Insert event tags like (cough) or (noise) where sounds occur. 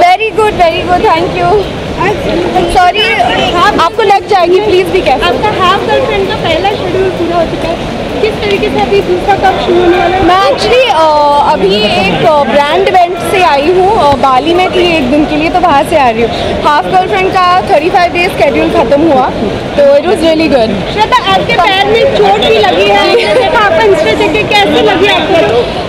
Very good, very good. Thank you. Sorry आपको लग जाएगी प्लीज़ भी कैसे आपका हाफ़ गर्लफ्रेंड का पहला शेड्यूल पूरा हो चुका है। किस तरीके से अभी दूसरा कब शुरू होने वाला है? मैं एक्चुअली अभी एक ब्रांड इवेंट से आई हूँ बाली में थी एक दिन के लिए तो वहाँ से आ रही हूँ। हाफ़ गर्लफ्रेंड का 35 डेज़ स्केड्यूल खत्म हुआ तो it was really good Shraddha आपके पैर में चोट भी लगी है। (laughs) देखा आप इंस्टा देखे कैसे लगी आपको?